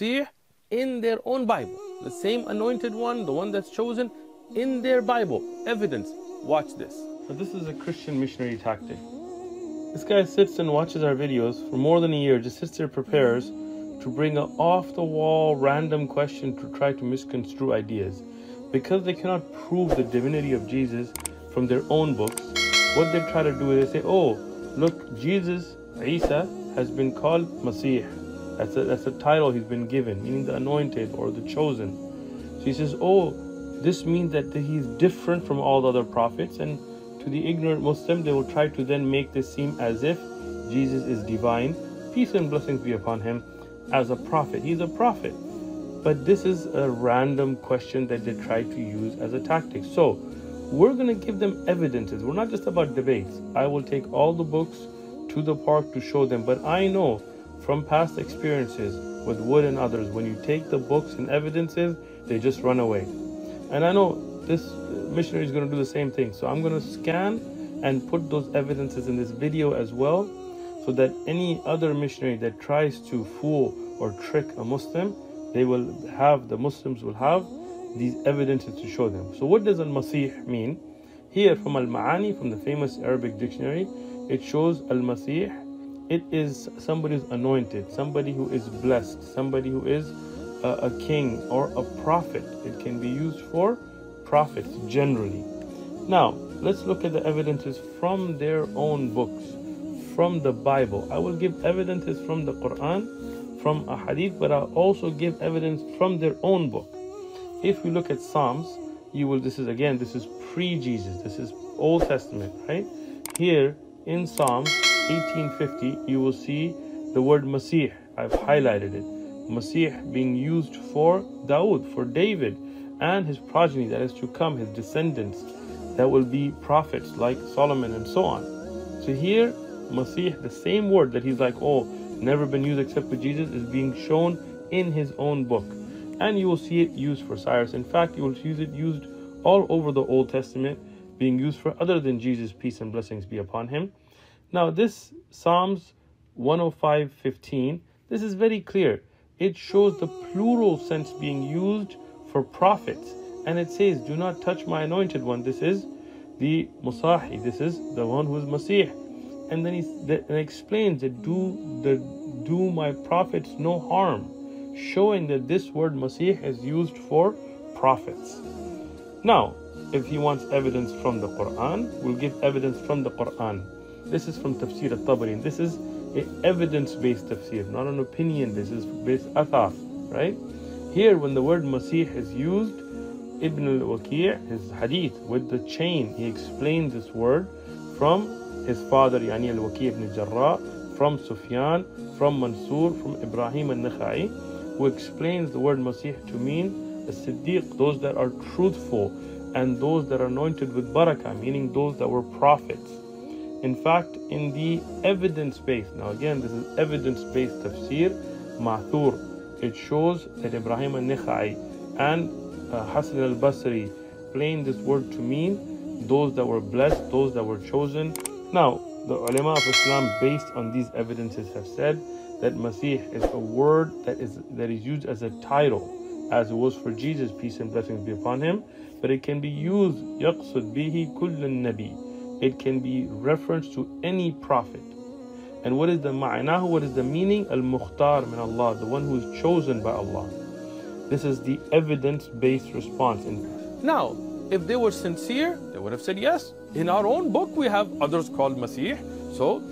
Masih in their own Bible. The same anointed one, the one that's chosen in their Bible. Evidence. Watch this. So this is a Christian missionary tactic. This guy sits and watches our videos for more than a year, just sits there, prepares to bring an off the wall, random question to try to misconstrue ideas. Because they cannot prove the divinity of Jesus from their own books, what they try to do is they say, oh, look, Jesus, Isa, has been called Masih. That's a, that's a title he's been given, meaning the anointed or the chosen. So he says, oh, this means that he's different from all the other prophets. And to the ignorant Muslim, they will try to then make this seem as if Jesus is divine. Peace and blessings be upon him as a prophet. He's a prophet. But this is a random question that they try to use as a tactic. So we're going to give them evidences. We're not just about debates. I will take all the books to the park to show them. But I know from past experiences with Wood and others, when you take the books and evidences, they just run away. And I know this missionary is going to do the same thing. So I'm going to scan and put those evidences in this video as well so that any other missionary that tries to fool or trick a Muslim, they will have, the Muslims will have these evidences to show them. So what does Al-Masih mean? Here from Al-Ma'ani, from the famous Arabic dictionary, it shows Al-Masih, it is somebody who's anointed, somebody who is blessed, somebody who is a, a king or a prophet. It can be used for prophets generally. Now, let's look at the evidences from their own books, from the Bible. I will give evidences from the Quran, from a hadith, but I'll also give evidence from their own book. If we look at Psalms, you will, this is again, this is pre Jesus, this is Old Testament, right? Here in Psalms 1850, you will see the word Masih. I've highlighted it. Masih being used for Dawood, for David, and his progeny that is to come, his descendants that will be prophets like Solomon and so on. So here, Masih, the same word that he's like, oh, never been used except for Jesus, is being shown in his own book. And you will see it used for Cyrus. In fact, you will see it used all over the Old Testament, being used for other than Jesus, peace and blessings be upon him. Now, this Psalms 105:15, this is very clear. It shows the plural sense being used for prophets. And it says, Do not touch my anointed one. This is the Musahi. This is the one who is Masih. And then he and explains that do the do my prophets no harm, showing that this word Masih is used for prophets. Now, if he wants evidence from the Quran, we'll give evidence from the Quran. This is from Tafsir al-Tabari. This is an evidence-based tafsir, not an opinion. This is based athar, right? Here, when the word Masih is used, Ibn al-Waqi' his hadith with the chain, he explains this word from his father, Yani al-Waqi' ibn Jarrah, from Sufyan, from Mansur, from Ibrahim al-Nakhai, who explains the word Masih to mean the Siddiq, those that are truthful, and those that are anointed with barakah, meaning those that were prophets. In fact, in the evidence based, now again, this is evidence based tafsir, Ma'thur, it shows that Ibrahim al Nakhai and uh, Hassan al Basri explain this word to mean those that were blessed, those that were chosen. Now, the ulama of Islam, based on these evidences, have said that Masih is a word that is that is used as a title, as it was for Jesus, peace and blessings be upon him, but it can be used it can be reference to any prophet. And what is the ma'nahu? What is the meaning? Al-Mukhtar min Allah, the one who is chosen by Allah. This is the evidence-based response. Now, if they were sincere, they would have said yes. In our own book, we have others called Masih. So